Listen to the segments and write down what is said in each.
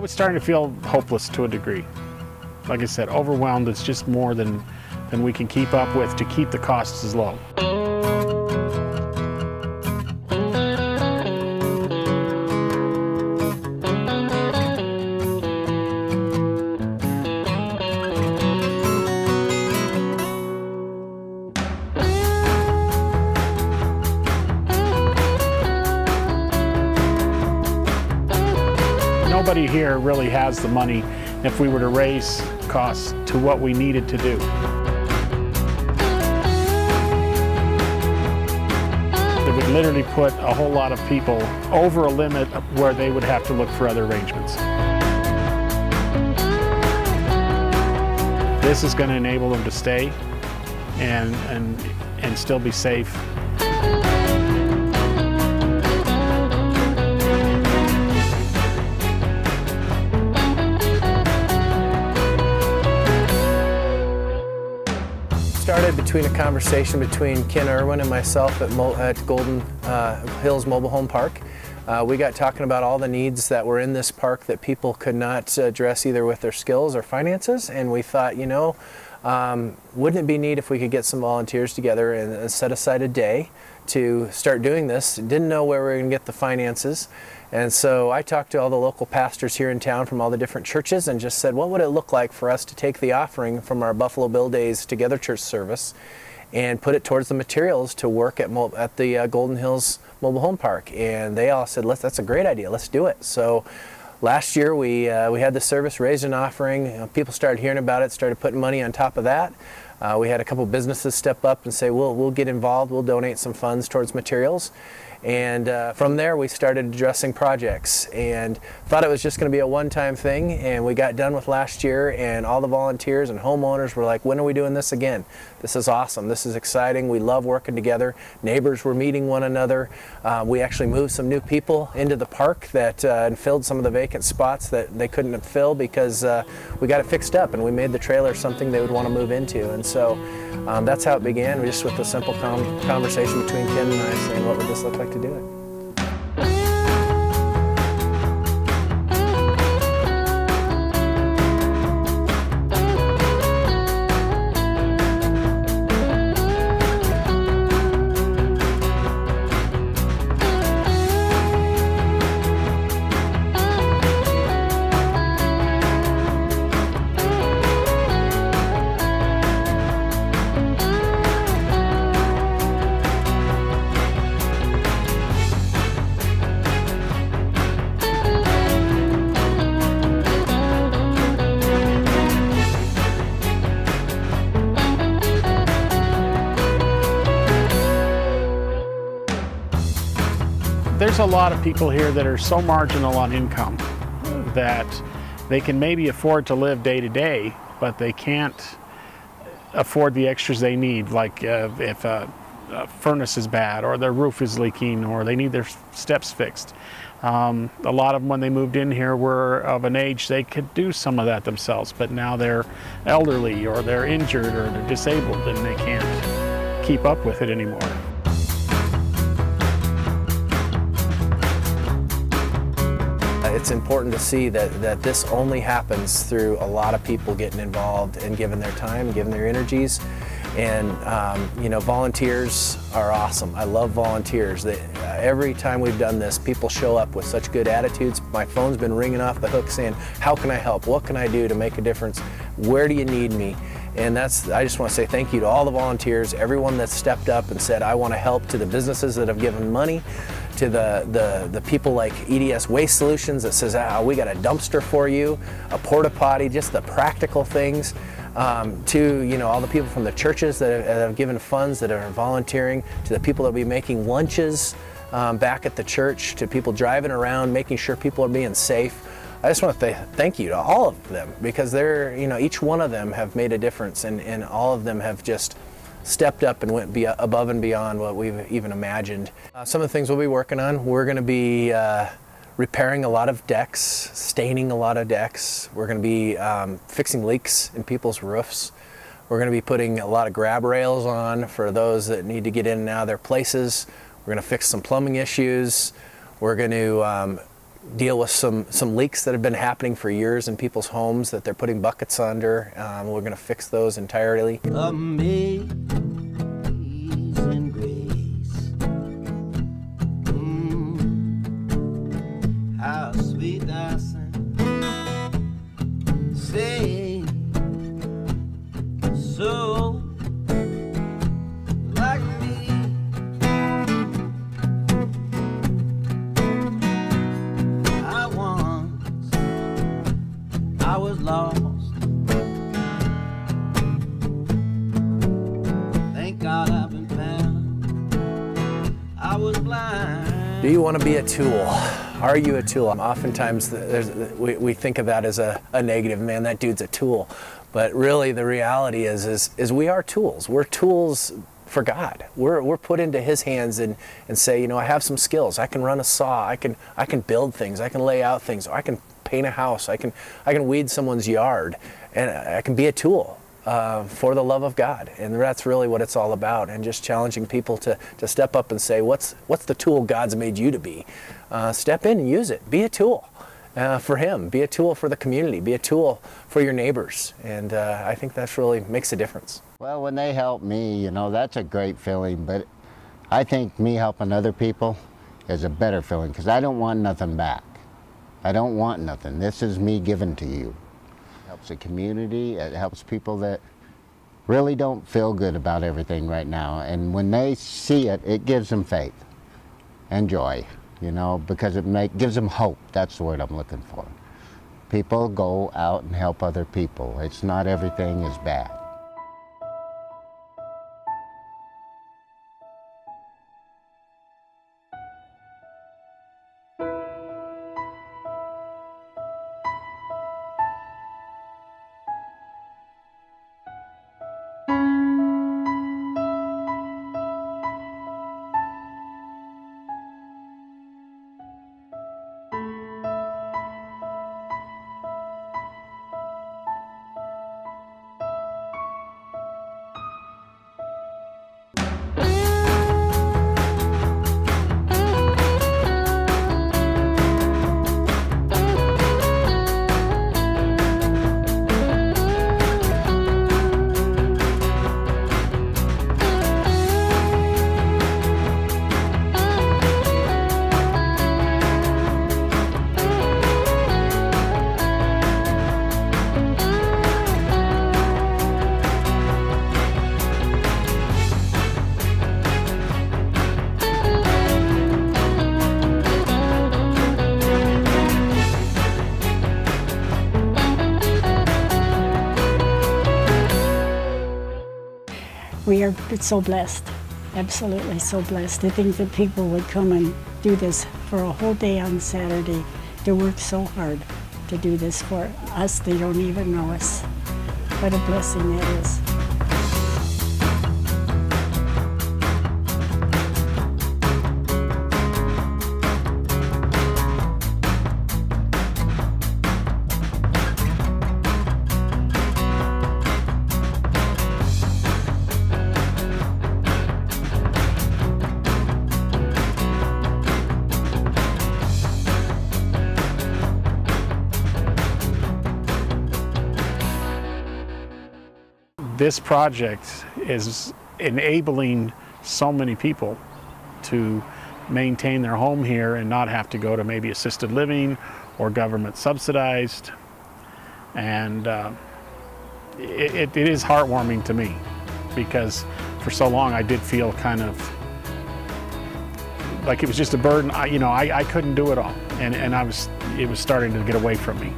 was starting to feel hopeless to a degree. Like I said, overwhelmed. It's just more than, than we can keep up with to keep the costs as low. Here really has the money if we were to raise costs to what we needed to do. It would literally put a whole lot of people over a limit where they would have to look for other arrangements. This is going to enable them to stay and, and, and still be safe between a conversation between Ken Irwin and myself at, Mo at Golden uh, Hills Mobile Home Park. Uh, we got talking about all the needs that were in this park that people could not address either with their skills or finances, and we thought, you know, um, wouldn't it be neat if we could get some volunteers together and, and set aside a day to start doing this? Didn't know where we were going to get the finances. And so I talked to all the local pastors here in town from all the different churches and just said, what would it look like for us to take the offering from our Buffalo Bill Days Together Church service and put it towards the materials to work at, at the uh, Golden Hills Mobile Home Park? And they all said, that's a great idea, let's do it. So last year we, uh, we had the service, raised an offering, you know, people started hearing about it, started putting money on top of that. Uh, we had a couple businesses step up and say, we'll, we'll get involved, we'll donate some funds towards materials. And uh, from there, we started addressing projects and thought it was just going to be a one-time thing. And we got done with last year, and all the volunteers and homeowners were like, "When are we doing this again? This is awesome. This is exciting. We love working together." Neighbors were meeting one another. Uh, we actually moved some new people into the park that uh, and filled some of the vacant spots that they couldn't fill because uh, we got it fixed up and we made the trailer something they would want to move into. And so um, that's how it began, just with a simple conversation between Ken and I, saying, "What would this look like?" To do it. A lot of people here that are so marginal on income that they can maybe afford to live day to day, but they can't afford the extras they need, like uh, if a, a, furnace is bad or their roof is leaking or they need their steps fixed. Um, a lot of them, when they moved in here, were of an age they could do some of that themselves, but now they're elderly or they're injured or they're disabled and they can't keep up with it anymore. It's important to see that, that this only happens through a lot of people getting involved and giving their time, giving their energies. And, um, you know, volunteers are awesome. I love volunteers. They, uh, every time we've done this, people show up with such good attitudes. My phone's been ringing off the hook saying, how can I help? What can I do to make a difference? Where do you need me? And that's, I just want to say thank you to all the volunteers, everyone that stepped up and said, I want to help, to the businesses that have given money, to the, the, the people like EDS Waste Solutions that says, ah, we got a dumpster for you, a porta potty, just the practical things. Um, to you know all the people from the churches that have, that have, given funds that are volunteering, to the people that will be making lunches um, back at the church, to people driving around, making sure people are being safe. I just want to th thank you to all of them because they're, you know, each one of them have made a difference and, and all of them have just stepped up and went above and beyond what we've even imagined. Uh, some of the things we'll be working on, we're going to be uh, repairing a lot of decks, staining a lot of decks. We're going to be um, fixing leaks in people's roofs. We're going to be putting a lot of grab rails on for those that need to get in and out of their places. We're going to fix some plumbing issues. We're going to um, deal with some, some leaks that have been happening for years in people's homes that they're putting buckets under. Um, we're going to fix those entirely. Amazing was lost. Thank God I've been found. I was blind. Do you want to be a tool? Are you a tool? Oftentimes we, we think of that as a, a negative, man, that dude's a tool. But really the reality is, is, is we are tools. We're tools for God. We're, we're put into His hands and, and say, you know, I have some skills. I can run a saw. I can, I can build things. I can lay out things. I can paint a house. I can, I can weed someone's yard. And I can be a tool uh, for the love of God. And that's really what it's all about. And just challenging people to, to step up and say, what's, what's the tool God's made you to be? Uh, step in and use it. Be a tool. Uh, for him, be a tool for the community, be a tool for your neighbors, and uh, I think that really makes a difference. Well, when they help me, you know, that's a great feeling, but I think me helping other people is a better feeling because I don't want nothing back. I don't want nothing. This is me giving to you. It helps the community, it helps people that really don't feel good about everything right now. And when they see it, it gives them faith and joy, you know, because it make, gives them hope. That's the word I'm looking for. People go out and help other people. It's not everything is bad. We are so blessed, absolutely so blessed to think that people would come and do this for a whole day on Saturday to work so hard to do this for us. They don't even know us. What a blessing that is. This project is enabling so many people to maintain their home here and not have to go to maybe assisted living or government subsidized. And uh, it, it, is heartwarming to me because for so long I did feel kind of like it was just a burden. I, you know, I, I couldn't do it all, and, and I was it was starting to get away from me.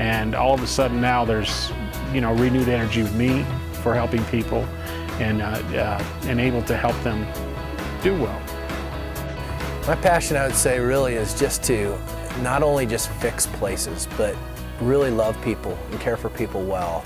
And all of a sudden now there's you know renewed energy with me for helping people and uh, uh, and able to help them do well. My passion, I would say, really is just to not only just fix places, but really love people and care for people well.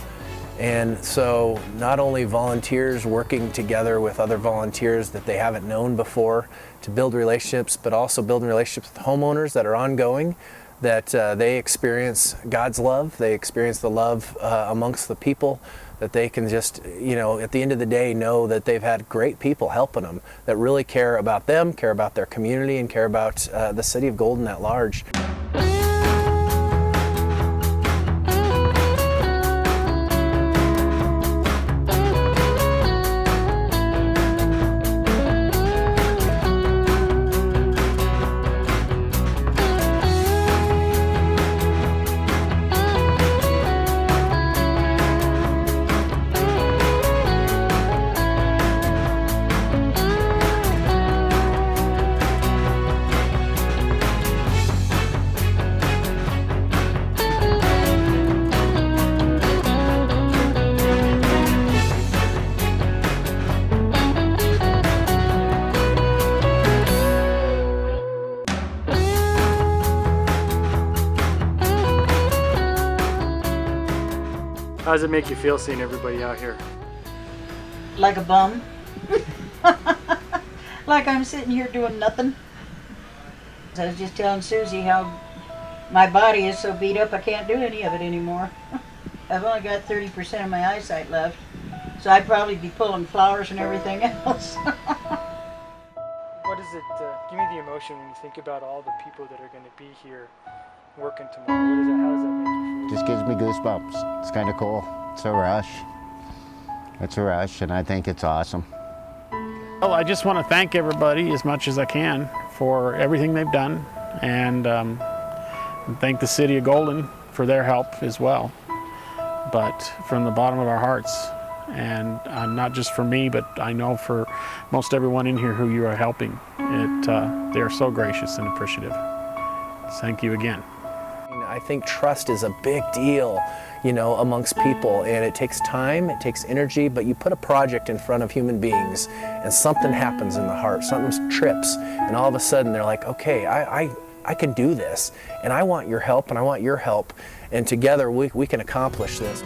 And so not only volunteers working together with other volunteers that they haven't known before to build relationships, but also building relationships with homeowners that are ongoing, that uh, they experience God's love, they experience the love uh, amongst the people, that they can just, you know, at the end of the day know that they've had great people helping them that really care about them, care about their community, and care about uh, the city of Golden at large. How does it make you feel seeing everybody out here? like a bum. like I'm sitting here doing nothing. I was just telling Susie how my body is so beat up I can't do any of it anymore. I've only got 30% of my eyesight left. So I'd probably be pulling flowers and everything else. What is it? Uh, give me the emotion when you think about all the people that are going to be here working tomorrow. What is that? How does that make you feel? Just gives me goosebumps. It's kind of cool. It's a rush. It's a rush, and I think it's awesome. Well, I just want to thank everybody as much as I can for everything they've done and, um, and thank the city of Golden for their help as well. But from the bottom of our hearts, and uh, not just for me, but I know for most everyone in here who you are helping, it, uh, they are so gracious and appreciative. Thank you again. I think trust is a big deal, you know, amongst people, and it takes time, it takes energy, but you put a project in front of human beings, and something happens in the heart, something trips, and all of a sudden they're like, okay, I, I, I can do this, and I want your help, and I want your help, and together we, we can accomplish this.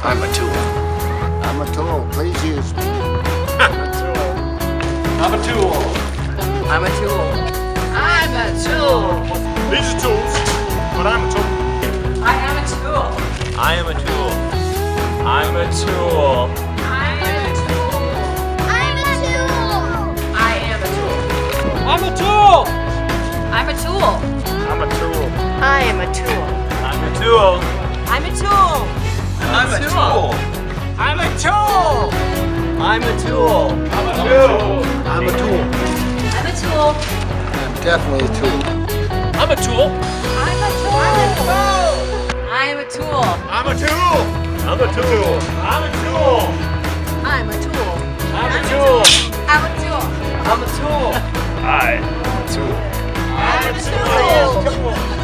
I'm a tool. I'm a tool. Please use me. I'm a tool. I'm a tool. I'm a tool. These are tools, but I'm a tool. I am a tool. I am a tool. I'm a tool. I am a tool. I am a tool. I'm a tool. I'm a tool. I'm a tool. I am a tool. I'm a tool. I'm a tool. I'm a tool. I'm a tool. I'm a tool. I'm definitely a tool. I'm a tool. I'm a tool. I'm a tool. I'm a tool. I'm a tool. I'm a tool. I'm a tool. I'm a tool. I'm a tool. I'm a tool. I'm a tool. I'm a Tool. I'm a tool.